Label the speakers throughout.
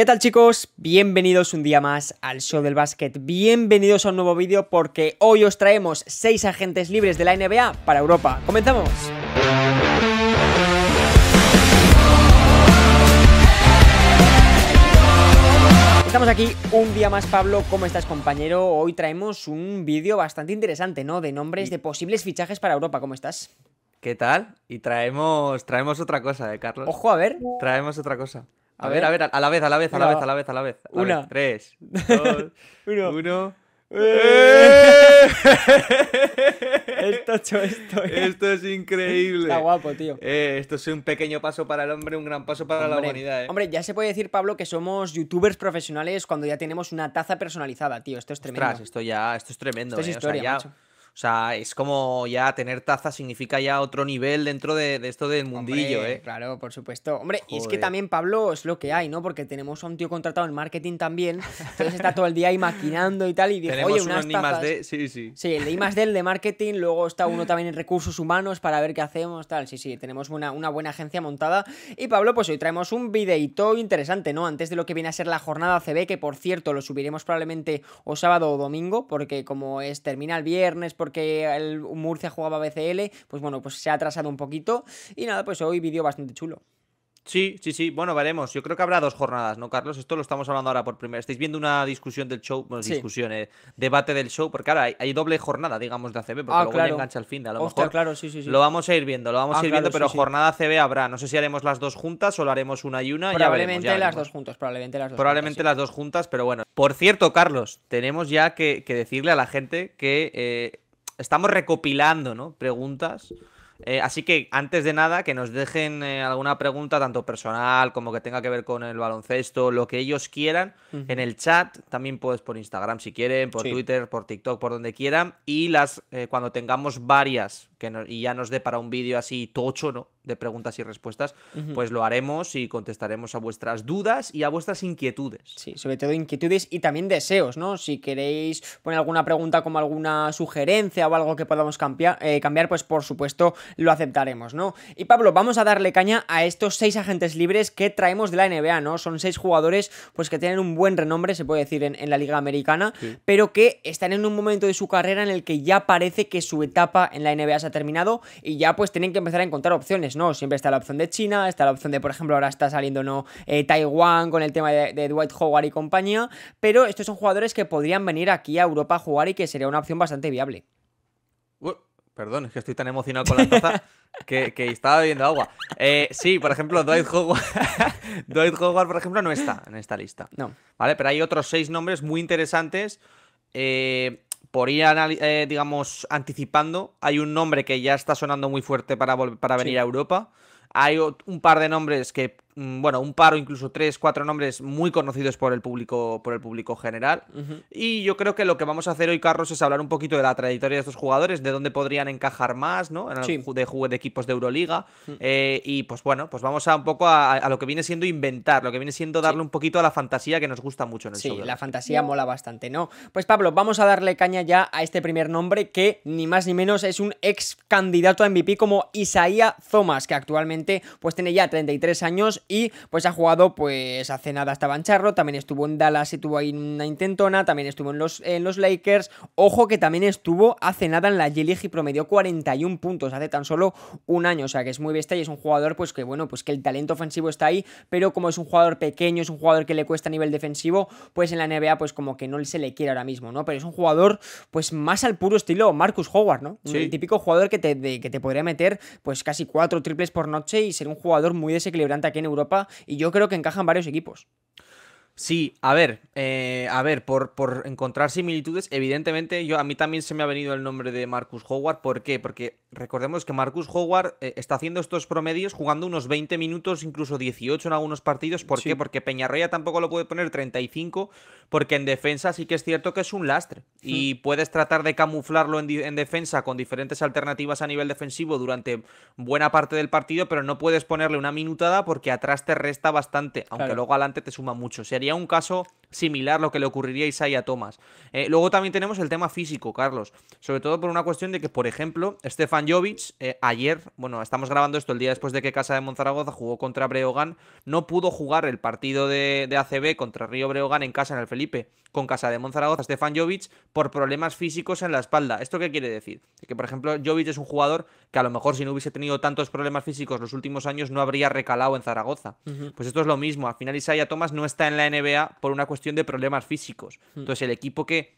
Speaker 1: ¿Qué tal chicos? Bienvenidos un día más al Show del Básquet, bienvenidos a un nuevo vídeo porque hoy os traemos 6 agentes libres de la NBA para Europa. ¡Comenzamos! Estamos aquí un día más, Pablo. ¿Cómo estás, compañero? Hoy traemos un vídeo bastante interesante, ¿no? De nombres de posibles fichajes para Europa. ¿Cómo estás?
Speaker 2: ¿Qué tal? Y traemos, traemos otra cosa, ¿eh, Carlos?
Speaker 1: Ojo, a ver.
Speaker 2: Traemos otra cosa. A, ver, a ver, a la vez, a la vez, a la vez, a la vez, a la vez.
Speaker 1: Una.
Speaker 2: Tres, dos,
Speaker 1: Uno.
Speaker 2: uno.
Speaker 1: Esto, esto, esto.
Speaker 2: Esto es increíble.
Speaker 1: Está guapo, tío.
Speaker 2: Eh, esto es un pequeño paso para el hombre, un gran paso para la humanidad. ¿eh?
Speaker 1: Hombre, ya se puede decir, Pablo, que somos youtubers profesionales cuando ya tenemos una taza personalizada, tío. Esto es tremendo.
Speaker 2: Ostras, esto ya, esto es tremendo.
Speaker 1: Esto es
Speaker 2: eh, o sea,
Speaker 1: historia,
Speaker 2: ya-
Speaker 1: macho.
Speaker 2: O sea, es como ya tener taza significa ya otro nivel dentro de, de esto del mundillo,
Speaker 1: Hombre,
Speaker 2: ¿eh?
Speaker 1: Claro, por supuesto. Hombre, y es que también, Pablo, es lo que hay, ¿no? Porque tenemos a un tío contratado en marketing también. Entonces está todo el día ahí maquinando y tal. Y
Speaker 2: Tenemos
Speaker 1: oye, unas
Speaker 2: ni más
Speaker 1: tazas.
Speaker 2: de. Sí, sí.
Speaker 1: Sí, el de I más D, el de marketing, luego está uno también en recursos humanos para ver qué hacemos, tal. Sí, sí, tenemos una, una buena agencia montada. Y Pablo, pues hoy traemos un videito interesante, ¿no? Antes de lo que viene a ser la jornada CB, que por cierto lo subiremos probablemente o sábado o domingo, porque como es termina el viernes, porque el Murcia jugaba BCL, pues bueno, pues se ha atrasado un poquito. Y nada, pues hoy vídeo bastante chulo.
Speaker 2: Sí, sí, sí. Bueno, veremos. Yo creo que habrá dos jornadas, ¿no, Carlos? Esto lo estamos hablando ahora por primera. Estáis viendo una discusión del show, bueno,
Speaker 1: Sí.
Speaker 2: discusión, eh, debate del show, porque ahora hay, hay doble jornada, digamos, de ACB, porque
Speaker 1: Ah,
Speaker 2: luego
Speaker 1: claro.
Speaker 2: ya engancha el fin de a lo
Speaker 1: Hostia,
Speaker 2: mejor.
Speaker 1: claro, sí, sí, sí.
Speaker 2: Lo vamos a ir viendo, lo vamos
Speaker 1: Ah,
Speaker 2: a ir
Speaker 1: claro,
Speaker 2: viendo, pero jornada CB habrá. No sé si haremos las dos juntas o lo haremos una y una. ya
Speaker 1: Probablemente
Speaker 2: veremos, ya
Speaker 1: las dos juntos, probablemente las dos
Speaker 2: Probablemente
Speaker 1: juntas,
Speaker 2: las dos juntas, pero bueno. Por cierto, Carlos, tenemos ya que, que decirle a la gente que eh, estamos recopilando ¿no? preguntas. Eh, así que antes de nada, que nos dejen eh, alguna pregunta, tanto personal como que tenga que ver con el baloncesto, lo que ellos quieran, en el chat. También puedes por Instagram si quieren, por
Speaker 1: Sí.
Speaker 2: Twitter, por TikTok, por donde quieran. Y las eh, cuando tengamos varias que no- y ya nos dé para un vídeo así tocho, ¿no? De preguntas y respuestas, pues lo haremos y contestaremos a vuestras dudas y a vuestras inquietudes.
Speaker 1: Sí, sobre todo inquietudes y también deseos, ¿no? Si queréis poner alguna pregunta como alguna sugerencia o algo que podamos cambiar, eh, cambiar, pues por supuesto lo aceptaremos, ¿no? Y Pablo, vamos a darle caña a estos seis agentes libres que traemos de la NBA, ¿no? Son seis jugadores pues que tienen un buen renombre, se puede decir, en, en la liga americana,
Speaker 2: Sí.
Speaker 1: pero que están en un momento de su carrera en el que ya parece que su etapa en la NBA se terminado y ya pues tienen que empezar a encontrar opciones, ¿no? Siempre está la opción de China, está la opción de, por ejemplo, ahora está saliendo, ¿no? Eh, Taiwán con el tema de, de Dwight Howard y compañía, pero estos son jugadores que podrían venir aquí a Europa a jugar y que sería una opción bastante viable.
Speaker 2: Uh, perdón, es que estoy tan emocionado con la taza que, que estaba bebiendo agua. Eh, sí, por ejemplo, Dwight Howard. Dwight Howard, por ejemplo, no está en esta lista.
Speaker 1: No.
Speaker 2: ¿Vale? Pero hay otros seis nombres muy interesantes. eh, por ir, eh, digamos, anticipando, hay un nombre que ya está sonando muy fuerte para, para venir
Speaker 1: Sí.
Speaker 2: a Europa. Hay un par de nombres que, bueno, un par o incluso tres, cuatro nombres muy conocidos por el público, por el público general. Y yo creo que lo que vamos a hacer hoy, Carlos, es hablar un poquito de la trayectoria de estos jugadores, de dónde podrían encajar más, ¿no? En el
Speaker 1: Sí.
Speaker 2: de juego de equipos de Euroliga. Eh, y pues bueno, pues vamos a un poco a, a lo que viene siendo inventar, lo que viene siendo darle un poquito a la fantasía que nos gusta mucho en el
Speaker 1: Sí,
Speaker 2: show
Speaker 1: la fantasía mola bastante, ¿no? Pues Pablo, vamos a darle caña ya a este primer nombre que ni más ni menos es un ex candidato a MVP como Isaiah Thomas, que actualmente pues tiene ya 33 años y pues ha jugado pues hace nada estaba en Charlotte, también estuvo en Dallas, estuvo ahí una intentona, también estuvo en los, en los Lakers, ojo que también estuvo hace nada en la G-League y promedió 41 puntos hace tan solo un año, o sea que es muy bestia y es un jugador pues que bueno, pues que el talento ofensivo está ahí, pero como es un jugador pequeño, es un jugador que le cuesta a nivel defensivo, pues en la NBA pues como que no se le quiere ahora mismo, ¿no? Pero es un jugador pues más al puro estilo Marcus Howard, ¿no?
Speaker 2: Sí.
Speaker 1: El típico jugador que te, de- que te podría meter pues casi cuatro triples por noche y ser un jugador muy desequilibrante aquí en Europa y yo creo que encajan varios equipos.
Speaker 2: Sí, a ver, eh, a ver, por, por encontrar similitudes, evidentemente yo a mí también se me ha venido el nombre de Marcus Howard. ¿Por qué? Porque recordemos que Marcus Howard eh, está haciendo estos promedios jugando unos 20 minutos, incluso 18 en algunos partidos. ¿Por
Speaker 1: Sí.
Speaker 2: qué? Porque Peñarroya tampoco lo puede poner 35, porque en defensa sí que es cierto que es un lastre. Y puedes tratar de camuflarlo en, defensa con diferentes alternativas a nivel defensivo durante buena parte del partido, pero no puedes ponerle una minutada porque atrás te resta bastante, aunque
Speaker 1: Claro.
Speaker 2: luego adelante te suma mucho. Sería un caso similar lo que le ocurriría a Isaiah Thomas. Eh, luego también tenemos el tema físico, Carlos. Sobre todo por una cuestión de que, por ejemplo, Stefan Jovic, eh, ayer, bueno, estamos grabando esto el día después de que Casa de Monzaragoza jugó contra Breogán, no pudo jugar el partido de, de ACB contra Río Breogán en casa en el Felipe con Casa de Monzaragoza, Stefan Jovic, por problemas físicos en la espalda. ¿Esto qué quiere decir? Que, por ejemplo, Jovic es un jugador que a lo mejor si no hubiese tenido tantos problemas físicos los últimos años no habría recalado en Zaragoza. Pues esto es lo mismo. Al final Isaiah Thomas no está en la NBA por una cuestión de problemas físicos. Entonces el equipo que,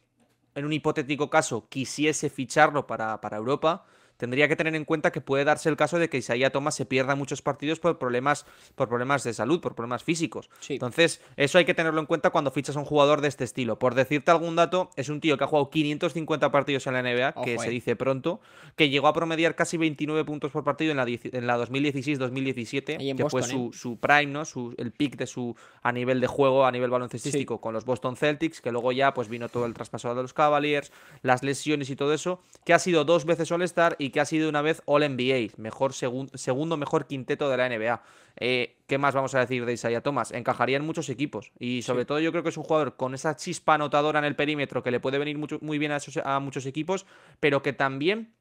Speaker 2: en un hipotético caso, quisiese ficharlo para, para Europa, tendría que tener en cuenta que puede darse el caso de que Isaiah Thomas se pierda muchos partidos por problemas, por problemas de salud, por problemas físicos. Entonces, eso hay que tenerlo en cuenta cuando fichas a un jugador de este estilo. Por decirte algún dato, es un tío que ha jugado 550 partidos en la NBA, que se dice pronto, que llegó a promediar casi 29 puntos por partido en la, en la 2016-2017, que fue ¿eh? su, prime, ¿no? Su, el pick de su a nivel de juego, a nivel baloncestístico con los Boston Celtics, que luego ya pues vino todo el traspaso de los Cavaliers, las lesiones y todo eso, que ha sido dos veces All-Star y que ha sido una vez All NBA, mejor segundo mejor quinteto de la NBA. Eh, ¿Qué más vamos a decir de Isaiah Thomas? Encajaría en muchos equipos y sobre todo yo creo que es un jugador con esa chispa anotadora en el perímetro que le puede venir muy bien a, muchos equipos, pero que también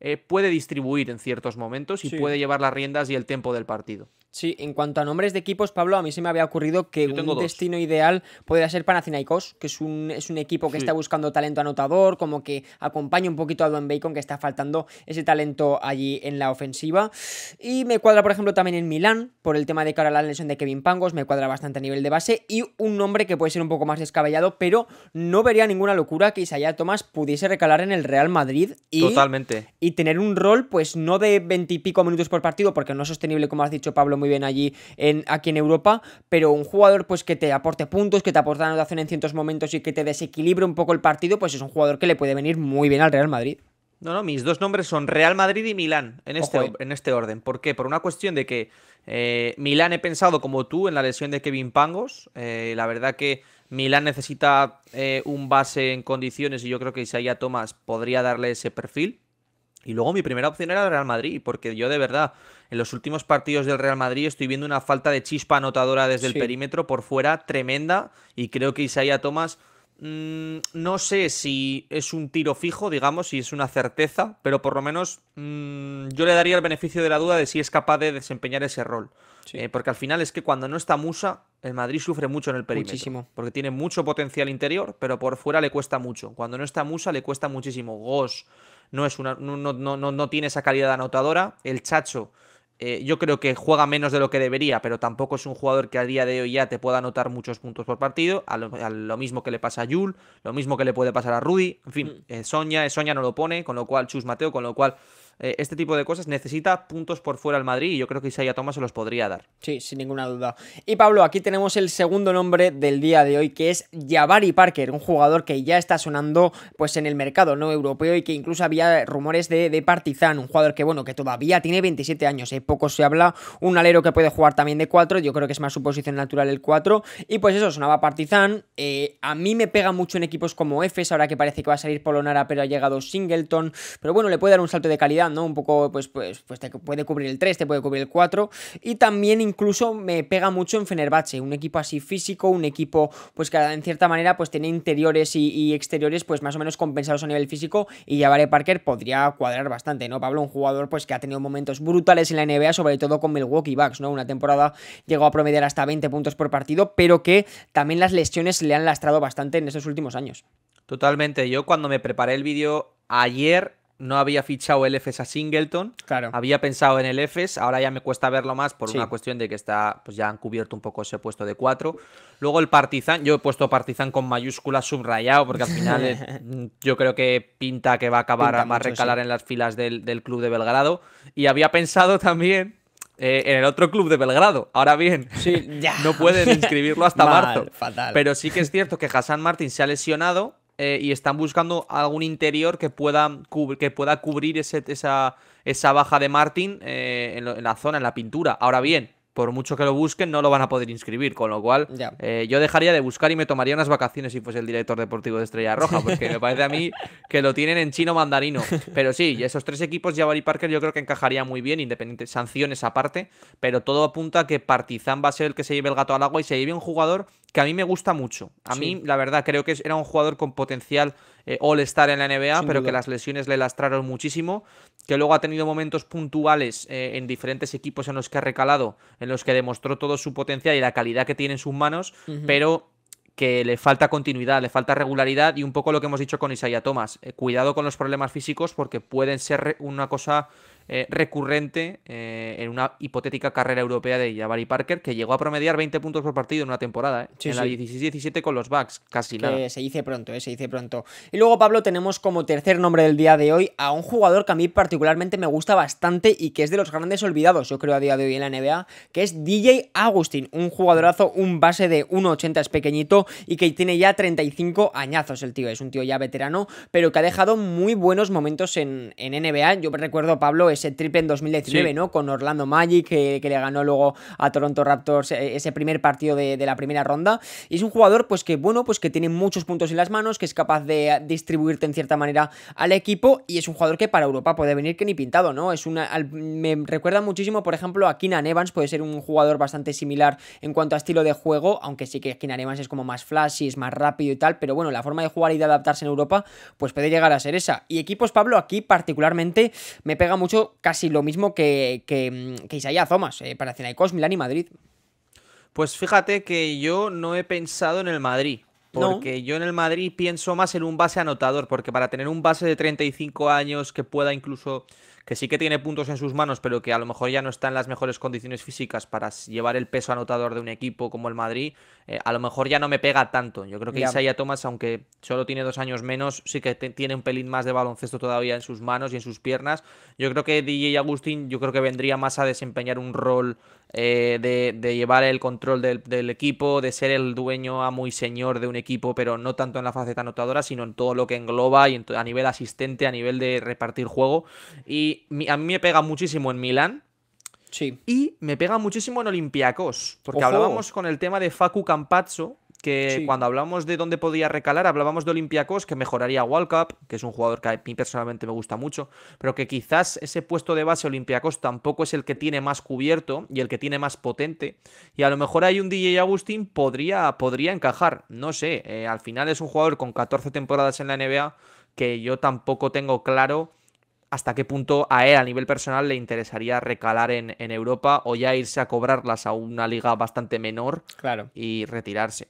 Speaker 2: eh, puede distribuir en ciertos momentos y puede llevar las riendas y el tiempo del partido.
Speaker 1: Sí, en cuanto a nombres de equipos, Pablo, a mí se me había ocurrido que un destino ideal podría ser Panathinaikos, que es un, es un equipo que está buscando talento anotador, como que acompaña un poquito a Don Bacon, que está faltando ese talento allí en la ofensiva. Y me cuadra, por ejemplo, también en Milán, por el tema de cara a la lesión de Kevin Pangos, me cuadra bastante a nivel de base. Y un nombre que puede ser un poco más descabellado, pero no vería ninguna locura que Isaiah Thomas pudiese recalar en el Real Madrid y,
Speaker 2: Totalmente.
Speaker 1: y tener un rol, pues no de veintipico minutos por partido, porque no es sostenible, como has dicho Pablo muy bien allí en, aquí en Europa, pero un jugador pues que te aporte puntos, que te aporte anotación en ciertos momentos y que te desequilibre un poco el partido, pues es un jugador que le puede venir muy bien al Real Madrid.
Speaker 2: No, no, mis dos nombres son Real Madrid y Milán, en este, eh. en este orden. ¿Por qué? Por una cuestión de que eh, Milán he pensado como tú en la lesión de Kevin Pangos. Eh, la verdad que Milán necesita un base en condiciones y yo creo que Isaiah Thomas podría darle ese perfil. Y luego mi primera opción era el Real Madrid, porque yo de verdad, en los últimos partidos del Real Madrid estoy viendo una falta de chispa anotadora desde el perímetro por fuera tremenda. Y creo que Isaiah Thomas, mm, no sé si es un tiro fijo, digamos, si es una certeza, pero por lo menos mm, yo le daría el beneficio de la duda de si es capaz de desempeñar ese rol. Eh, porque al final es que cuando no está Musa, el Madrid sufre mucho en el perímetro. Muchísimo. Porque tiene mucho potencial interior, pero por fuera le cuesta mucho. Cuando no está Musa, le cuesta muchísimo. Gosh no, es una, no, no, no, tiene esa calidad anotadora. El Chacho, eh, yo creo que juega menos de lo que debería, pero tampoco es un jugador que a día de hoy ya te pueda anotar muchos puntos por partido. A lo, mismo que le pasa a Yul, lo mismo que le puede pasar a Rudy. En fin, mm. eh, Sonia, Sonia no lo pone, con lo cual Chus Mateo, con lo cual eh, este tipo de cosas necesita puntos por fuera al Madrid y yo creo que Isaiah Thomas se los podría dar.
Speaker 1: Sí, sin ninguna duda. Y Pablo, aquí tenemos el segundo nombre del día de hoy que es Jabari Parker, un jugador que ya está sonando pues en el mercado no europeo y que incluso había rumores de, de Partizan, un jugador que bueno, que todavía tiene 27 años, ¿eh? poco se habla, un alero que puede jugar también de 4, yo creo que es más su posición natural el 4 y pues eso, sonaba Partizan, eh, a mí me pega mucho en equipos como Efes, ahora que parece que va a salir Polonara pero ha llegado Singleton, pero bueno, le puede dar un salto de calidad un poco, pues, pues, pues te puede cubrir el 3, te puede cubrir el 4. Y también incluso me pega mucho en Fenerbahce, un equipo así físico, un equipo, pues que en cierta manera, pues tiene interiores y, exteriores, pues más o menos compensados a nivel físico. Y Javare Parker podría cuadrar bastante, ¿no? Pablo, un jugador, pues que ha tenido momentos brutales en la NBA, sobre todo con Milwaukee Bucks, ¿no? Una temporada llegó a promediar hasta 20 puntos por partido, pero que también las lesiones le han lastrado bastante en esos últimos años.
Speaker 2: Totalmente. Yo cuando me preparé el vídeo ayer no había fichado el EFES a Singleton.
Speaker 1: Claro.
Speaker 2: Había pensado en el EFES, ahora ya me cuesta verlo más por una cuestión de que está, pues ya han cubierto un poco ese puesto de 4. Luego el Partizan, yo he puesto Partizan con mayúsculas subrayado, porque al final eh, yo creo que pinta que va a acabar, a recalar en las filas del, club de Belgrado. Y había pensado también eh, en el otro club de Belgrado. Ahora bien, no pueden inscribirlo hasta marzo. Pero sí que es cierto que Hassan Martín se ha lesionado eh, y están buscando algún interior que pueda, que pueda cubrir ese, esa, esa baja de Martin eh, en, la zona, en la pintura. Ahora bien, por mucho que lo busquen, no lo van a poder inscribir. Con lo cual, eh, yo dejaría de buscar y me tomaría unas vacaciones si fuese el director deportivo de Estrella Roja, porque me parece a mí que lo tienen en chino mandarino. Pero sí, esos tres equipos, Jabari Parker, yo creo que encajaría muy bien, independiente, sanciones aparte, pero todo apunta a que Partizan va a ser el que se lleve el gato al agua y se lleve un jugador que a mí me gusta mucho. A mí, la verdad, creo que era un jugador con potencial eh, all-star en la NBA, pero que las lesiones le lastraron muchísimo, que luego ha tenido momentos puntuales eh, en diferentes equipos en los que ha recalado, en los que demostró todo su potencial y la calidad que tiene en sus manos, pero que le falta continuidad, le falta regularidad y un poco lo que hemos dicho con Isaiah Thomas. Eh, cuidado con los problemas físicos porque pueden ser una cosa eh, recurrente eh, en una hipotética carrera europea de Jabari Parker, que llegó a promediar 20 puntos por partido en una temporada, ¿eh? en la 16-17 con los Bucks, casi nada.
Speaker 1: Se dice pronto, se dice pronto. Y luego, Pablo, tenemos como tercer nombre del día de hoy a un jugador que a mí particularmente me gusta bastante y que es de los grandes olvidados, yo creo, a día de hoy en la NBA, que es DJ Agustín, un jugadorazo, un base de 1,80 es pequeñito y que tiene ya 35 añazos el tío, es un tío ya veterano, pero que ha dejado muy buenos momentos en, en NBA. Yo recuerdo, Pablo, ese triple en 2019, ¿no? Con Orlando Magic, que, le ganó luego a Toronto Raptors eh, ese primer partido de, la primera ronda. Y es un jugador, pues que, bueno, pues que tiene muchos puntos en las manos, que es capaz de distribuirte en cierta manera al equipo. Y es un jugador que para Europa puede venir que ni pintado, ¿no? Es una. me recuerda muchísimo, por ejemplo, a Keenan Evans, puede ser un jugador bastante similar en cuanto a estilo de juego, aunque sí que Keenan Evans es como más flashy, es más rápido y tal, pero bueno, la forma de jugar y de adaptarse en Europa, pues puede llegar a ser esa. Y equipos, Pablo, aquí particularmente me pega mucho casi lo mismo que, que, que Isaiah Thomas, eh, para Cenaicos, Milán y Madrid.
Speaker 2: Pues fíjate que yo no he pensado en el Madrid. Porque yo en el Madrid pienso más en un base anotador, porque para tener un base de 35 años que pueda incluso que sí que tiene puntos en sus manos, pero que a lo mejor ya no está en las mejores condiciones físicas para llevar el peso anotador de un equipo como el Madrid, eh, a lo mejor ya no me pega tanto. Yo creo que Isaiah Thomas, aunque solo tiene dos años menos, sí que tiene un pelín más de baloncesto todavía en sus manos y en sus piernas. Yo creo que DJ Agustín, yo creo que vendría más a desempeñar un rol eh, de, llevar el control del, equipo, de ser el dueño, amo y señor de un equipo, pero no tanto en la faceta anotadora, sino en todo lo que engloba y a nivel asistente, a nivel de repartir juego. Y a mí me pega muchísimo en Milán.
Speaker 1: Sí.
Speaker 2: Y me pega muchísimo en Olympiacos, porque hablábamos con el tema de Facu Campazzo, que cuando hablamos de dónde podía recalar, hablábamos de Olympiacos, que mejoraría World Cup, que es un jugador que a mí personalmente me gusta mucho, pero que quizás ese puesto de base Olympiacos tampoco es el que tiene más cubierto y el que tiene más potente. Y a lo mejor hay un DJ Agustín podría, podría encajar. No sé, eh, al final es un jugador con 14 temporadas en la NBA que yo tampoco tengo claro hasta qué punto a él a nivel personal le interesaría recalar en, en Europa o ya irse a cobrarlas a una liga bastante menor
Speaker 1: claro.
Speaker 2: y retirarse.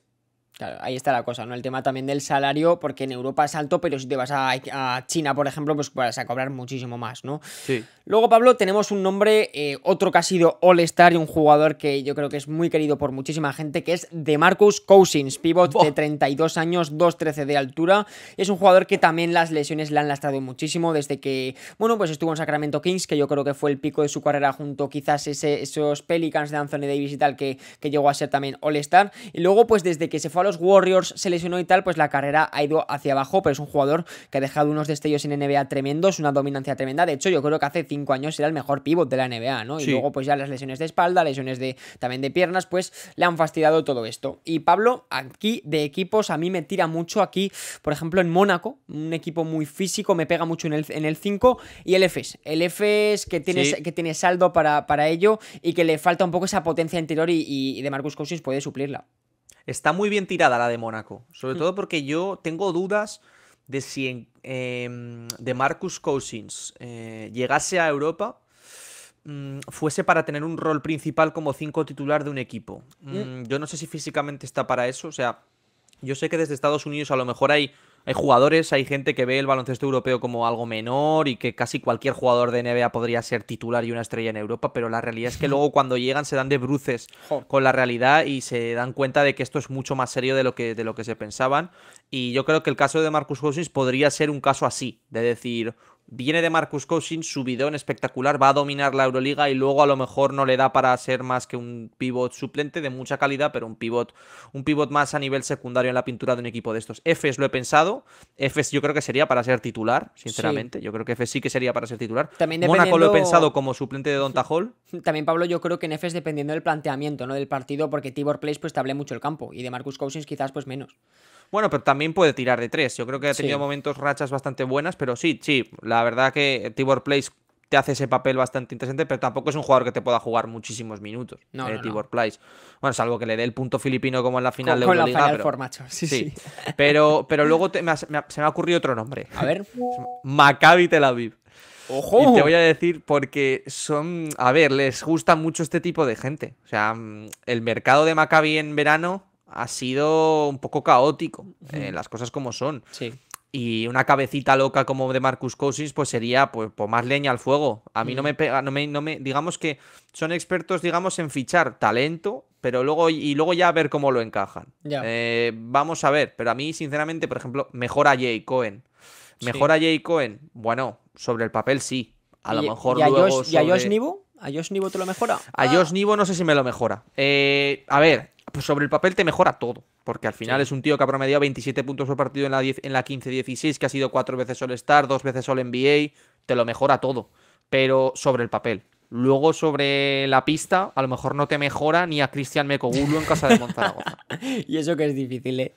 Speaker 1: Claro, ahí está la cosa, ¿no? El tema también del salario, porque en Europa es alto, pero si te vas a, China, por ejemplo, pues vas a cobrar muchísimo más, ¿no?
Speaker 2: Sí.
Speaker 1: Luego, Pablo, tenemos un nombre, eh, otro que ha sido All-Star y un jugador que yo creo que es muy querido por muchísima gente, que es DeMarcus Cousins, pivot de 32 años, 2'13 de altura. Es un jugador que también las lesiones le han lastrado muchísimo desde que, bueno, pues estuvo en Sacramento Kings, que yo creo que fue el pico de su carrera junto quizás ese, esos Pelicans de Anthony Davis y tal, que, que llegó a ser también All-Star. Y luego, pues desde que se fue a los Warriors se lesionó y tal, pues la carrera ha ido hacia abajo, pero es un jugador que ha dejado unos destellos en NBA tremendos, una dominancia tremenda. De hecho, yo creo que hace 5 años era el mejor pivot de la NBA, ¿no? Y luego, pues ya las lesiones de espalda, lesiones de también de piernas, pues le han fastidiado todo esto. Y Pablo, aquí de equipos, a mí me tira mucho aquí, por ejemplo, en Mónaco, un equipo muy físico, me pega mucho en el, en el 5, y el EFES. El EFES que tiene, que tiene saldo para, para ello y que le falta un poco esa potencia interior y, y de Marcus Cousins puede suplirla.
Speaker 2: Está muy bien tirada la de Mónaco. Sobre mm. todo porque yo tengo dudas de si em, de Marcus Cousins eh, llegase a Europa mm, fuese para tener un rol principal como cinco titular de un equipo. Mm, yo no sé si físicamente está para eso. O sea, yo sé que desde Estados Unidos a lo mejor hay hay jugadores, hay gente que ve el baloncesto europeo como algo menor y que casi cualquier jugador de NBA podría ser titular y una estrella en Europa, pero la realidad es que luego cuando llegan se dan de bruces con la realidad y se dan cuenta de que esto es mucho más serio de lo que, de lo que se pensaban. Y yo creo que el caso de Marcus Cousins podría ser un caso así, de decir, viene de Marcus Cousins, subidón espectacular, va a dominar la Euroliga y luego a lo mejor no le da para ser más que un pivot suplente de mucha calidad, pero un pivot, un pivot más a nivel secundario en la pintura de un equipo de estos. Efes lo he pensado, Efes yo creo que sería para ser titular, sinceramente. Yo creo que Efes sí que sería para ser titular.
Speaker 1: También
Speaker 2: Mónaco lo he pensado como suplente de Don Hall.
Speaker 1: También, Pablo, yo creo que en Efes dependiendo del planteamiento ¿no? del partido, porque Tibor Place pues te mucho el campo y de Marcus Cousins quizás pues menos.
Speaker 2: Bueno, pero también puede tirar de tres. Yo creo que ha tenido momentos, rachas bastante buenas, pero sí, sí, la verdad que Tibor Place te hace ese papel bastante interesante, pero tampoco es un jugador que te pueda jugar muchísimos minutos.
Speaker 1: No,
Speaker 2: eh,
Speaker 1: no,
Speaker 2: Tibor Plyce. Bueno, salvo que le dé el punto filipino como en la final
Speaker 1: Con,
Speaker 2: de
Speaker 1: con la
Speaker 2: Euroliga.
Speaker 1: final
Speaker 2: pero-
Speaker 1: macho. Sí, sí.
Speaker 2: Pero, pero luego te- me ha- me ha- se me ha ocurrido otro nombre.
Speaker 1: A ver.
Speaker 2: Maccabi Tel Aviv.
Speaker 1: ¡Ojo!
Speaker 2: Y te voy a decir porque son. A ver, les gusta mucho este tipo de gente. O sea, mm, el mercado de Maccabi en verano ha sido un poco caótico. eh, las cosas como son.
Speaker 1: Sí.
Speaker 2: Y una cabecita loca como de Marcus Cousins, pues sería pues, pues más leña al fuego. A mí no me pega, no me, no me. Digamos que son expertos, digamos, en fichar talento, pero luego. Y luego ya ver cómo lo encajan. Eh, vamos a ver. Pero a mí, sinceramente, por ejemplo, mejor a Jay Cohen. Mejor
Speaker 1: Sí.
Speaker 2: a Jay Cohen. Bueno, sobre el papel sí. A lo
Speaker 1: ¿Y-
Speaker 2: mejor
Speaker 1: ¿Y a
Speaker 2: luego.
Speaker 1: Josh, y a Josh Nivo? ¿A Josh Nivo te lo mejora?
Speaker 2: a
Speaker 1: Ah.
Speaker 2: Josh Nivo no sé si me lo mejora. Eh, a ver, pues sobre el papel te mejora todo. Porque al final
Speaker 1: Sí.
Speaker 2: es un tío que ha promediado 27 puntos por partido en la, 10 en la 15-16, que ha sido cuatro veces All-Star, dos veces All-NBA. Te lo mejora todo. Pero sobre el papel. Luego sobre la pista, a lo mejor no te mejora ni a Cristian Mekogulu en casa de Monzaragoza.
Speaker 1: Y eso que es difícil, ¿eh?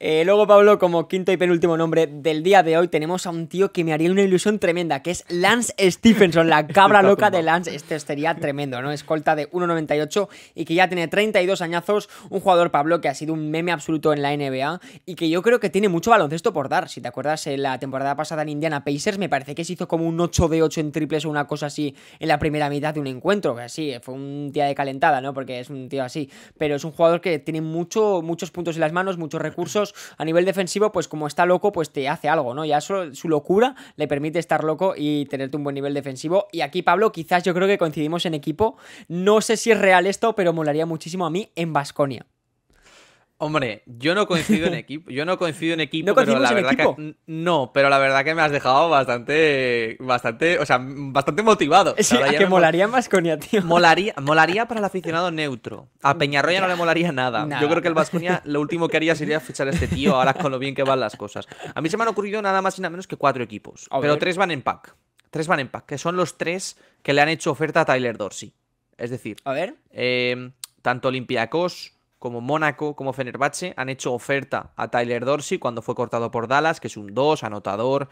Speaker 1: Eh, Luego, Pablo, como quinto y penúltimo nombre del día de hoy, tenemos a un tío que me haría una ilusión tremenda, que es Lance Stephenson, la cabra loca de. Lance. Este sería tremendo, ¿no? Escolta de 1.98 y que ya tiene 32 añazos. Un jugador, Pablo, que ha sido un meme absoluto en la NBA y que yo creo que tiene mucho baloncesto por dar. Si te acuerdas, en la temporada pasada en Indiana Pacers, me parece que se hizo como un 8 de 8 en triples o una cosa así en la primera mitad de un encuentro. Que así, fue un día de calentada, ¿no? Porque es un tío así. Pero es un jugador que tiene mucho, muchos puntos en las manos, muchos recursos. A nivel defensivo, pues como está loco, pues te hace algo, ¿no? Ya solo su locura le permite estar loco y tenerte un buen nivel defensivo. Y aquí, Pablo, quizás yo creo que coincidimos en equipo. No sé si es real esto, pero molaría muchísimo a mí en Basconia.
Speaker 2: Hombre, yo no coincido en equipo. Yo no coincido en equipo,
Speaker 1: ¿No
Speaker 2: pero la verdad
Speaker 1: equipo?
Speaker 2: que. No, pero la verdad que me has dejado bastante. Bastante. O sea, bastante motivado.
Speaker 1: Sí, que
Speaker 2: me mo-
Speaker 1: molaría en Basconia, tío.
Speaker 2: Molaría, molaría para el aficionado neutro. A Peñarroya no le molaría nada.
Speaker 1: Nada.
Speaker 2: Yo creo que el Vasconia lo último que haría sería fichar a este tío ahora con lo bien que van las cosas. A mí se me han ocurrido nada más y nada menos que cuatro equipos.
Speaker 1: A
Speaker 2: pero
Speaker 1: ver.
Speaker 2: tres van en pack. Tres van en pack, que son los tres que le han hecho oferta a Tyler Dorsey. Es decir,
Speaker 1: A ver.
Speaker 2: eh, tanto Olympiacos como Mónaco como Fenerbahce han hecho oferta a Tyler Dorsey cuando fue cortado por Dallas, que es un 2, anotador.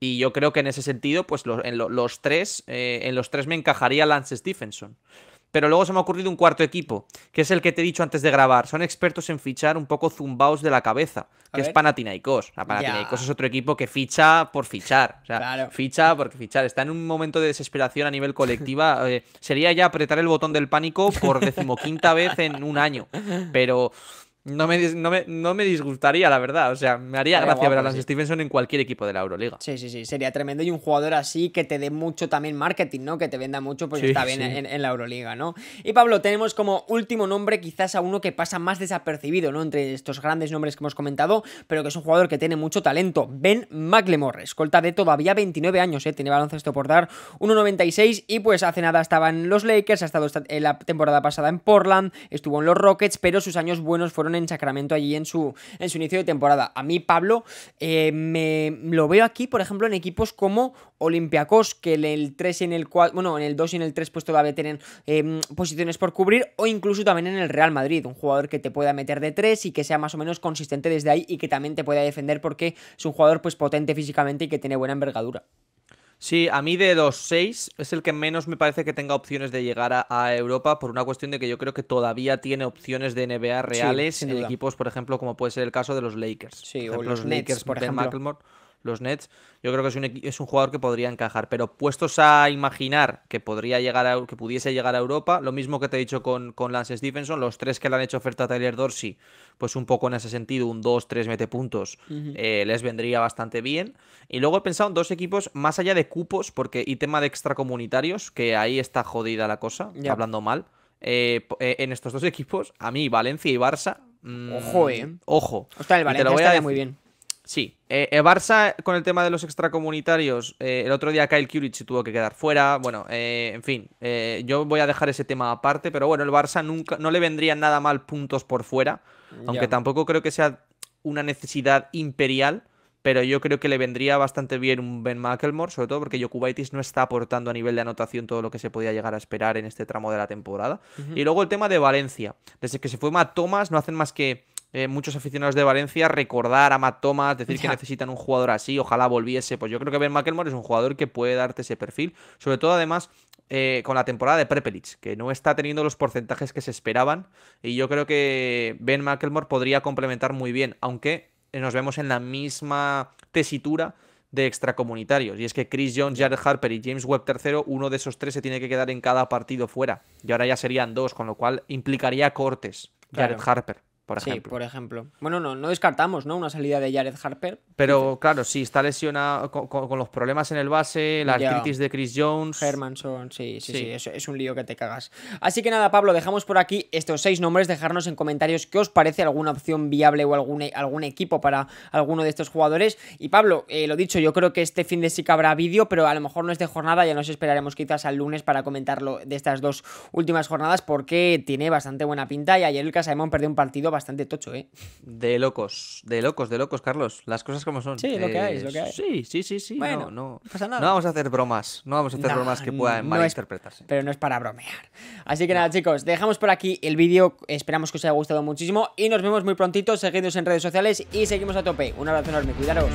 Speaker 2: Y yo creo que en ese sentido, pues lo- en lo- los tres, eh, en los tres me encajaría Lance Stephenson. Pero luego se me ha ocurrido un cuarto equipo, que es el que te he dicho antes de grabar. Son expertos en fichar un poco zumbaos de la cabeza, que es. Panathinaikos. Sea, Panathinaikos es otro equipo que ficha por fichar. O sea,
Speaker 1: Claro.
Speaker 2: ficha porque fichar. Está en un momento de desesperación a nivel colectiva. eh, sería ya apretar el botón del pánico por decimoquinta vez en un año. Pero no me, no me, no me disgustaría, la verdad. O sea, me haría gracia ver a Lance
Speaker 1: sí.
Speaker 2: Stevenson en cualquier equipo de la Euroliga.
Speaker 1: Sí, sí, sí, sería tremendo. Y un jugador así que te dé mucho también marketing, ¿no? Que te venda mucho, pues
Speaker 2: Sí,
Speaker 1: está bien
Speaker 2: sí.
Speaker 1: en, en la Euroliga, ¿no? Y Pablo, tenemos como último nombre quizás a uno que pasa más desapercibido, ¿no? Entre estos grandes nombres que hemos comentado, pero que es un jugador que tiene mucho talento. Ben McLemore, escolta de todavía 29 años, ¿eh? Tiene baloncesto por dar, 1.96 y pues hace nada estaba en los Lakers, ha estado esta- en la temporada pasada en Portland, estuvo en los Rockets, pero sus años buenos fueron en Sacramento allí en su, en su inicio de temporada. A mí, Pablo, eh, me lo veo aquí, por ejemplo, en equipos como Olympiacos, que en el 3 y en el 4, bueno, en el 2 y en el 3 pues todavía tienen eh, posiciones por cubrir, o incluso también en el Real Madrid, un jugador que te pueda meter de 3 y que sea más o menos consistente desde ahí y que también te pueda defender porque es un jugador pues potente físicamente y que tiene buena envergadura.
Speaker 2: Sí, a mí de los seis es el que menos me parece que tenga opciones de llegar a, a Europa por una cuestión de que yo creo que todavía tiene opciones de NBA reales en
Speaker 1: duda.
Speaker 2: equipos, por ejemplo, como puede ser el caso de los Lakers.
Speaker 1: Sí,
Speaker 2: Por
Speaker 1: o
Speaker 2: ejemplo,
Speaker 1: los Nets, por
Speaker 2: Ben
Speaker 1: ejemplo.
Speaker 2: Los Nets, yo creo que es un, es un jugador que podría encajar, pero puestos a imaginar que podría llegar a, que pudiese llegar a Europa, lo mismo que te he dicho con, con Lance Stephenson, los tres que le han hecho oferta a Tyler Dorsey, pues un poco en ese sentido, un 2-3 mete puntos, eh, les vendría bastante bien. Y luego he pensado en dos equipos más allá de cupos, porque y tema de extracomunitarios, que ahí está jodida la cosa, hablando mal. eh, eh, en estos dos equipos, a mí Valencia y Barça. mm,
Speaker 1: Ojo, eh.
Speaker 2: Ojo.
Speaker 1: Ostras, el Valencia estaría muy bien.
Speaker 2: Sí, eh, eh, Barça con el tema de los extracomunitarios, eh, el otro día Kyle Kuric se tuvo que quedar fuera, bueno, eh, en fin, yo voy a dejar ese tema aparte, pero bueno, el Barça nunca, no le vendrían nada mal puntos por fuera, aunque tampoco creo que sea una necesidad imperial, pero yo creo que le vendría bastante bien un Ben McElmore, sobre todo porque Jokubaitis no está aportando a nivel de anotación todo lo que se podía llegar a esperar en este tramo de la temporada. Y luego el tema de Valencia, desde que se fue Matt Thomas no hacen más que eh, muchos aficionados de Valencia recordar a Matt Thomas, decir que necesitan un jugador así, ojalá volviese. Pues yo creo que Ben McElmore es un jugador que puede darte ese perfil, sobre todo además eh, con la temporada de Prepelic, que no está teniendo los porcentajes que se esperaban. Y yo creo que Ben McElmore podría complementar muy bien, aunque nos vemos en la misma tesitura de extracomunitarios. Y es que Chris Jones, Jared Harper y James Webb tercero, uno de esos tres se tiene que quedar en cada partido fuera. Y ahora ya serían dos, con lo cual implicaría cortes. Jared Harper por ejemplo.
Speaker 1: Sí, por ejemplo. Bueno, no, no descartamos, ¿no? Una salida de Jared Harper.
Speaker 2: Pero claro, sí, está lesionado con, los problemas en el base, la artritis de Chris Jones.
Speaker 1: Hermanson, sí, sí, sí, es, es, un lío que te cagas. Así que nada, Pablo, dejamos por aquí estos seis nombres, dejarnos en comentarios qué os parece alguna opción viable o algún, algún equipo para alguno de estos jugadores. Y Pablo, eh, lo dicho, yo creo que este fin de sí que habrá vídeo, pero a lo mejor no es de jornada, ya nos esperaremos quizás al lunes para comentarlo de estas dos últimas jornadas porque tiene bastante buena pinta y ayer el Casaemón perdió un partido bastante tocho, ¿eh?
Speaker 2: De locos, de locos, de locos, Carlos. Las cosas como son.
Speaker 1: Sí, lo que hay, lo que hay.
Speaker 2: Sí, sí, sí, sí.
Speaker 1: Bueno,
Speaker 2: no, no,
Speaker 1: pasa nada.
Speaker 2: No vamos a hacer bromas, no vamos a hacer bromas que puedan malinterpretarse.
Speaker 1: pero no es para bromear. Así que nada, chicos, dejamos por aquí el vídeo. Esperamos que os haya gustado muchísimo y nos vemos muy prontito. Seguidnos en redes sociales y seguimos a tope. Un abrazo enorme, cuidaros.